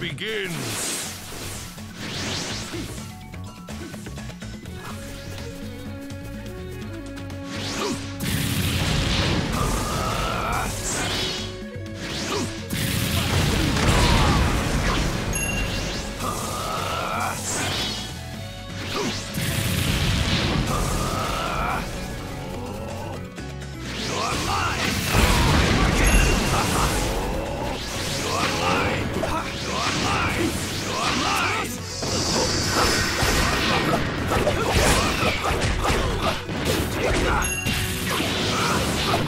begins.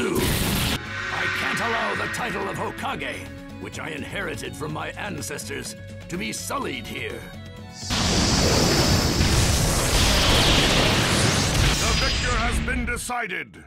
I can't allow the title of Hokage, which I inherited from my ancestors, to be sullied here. The victor has been decided.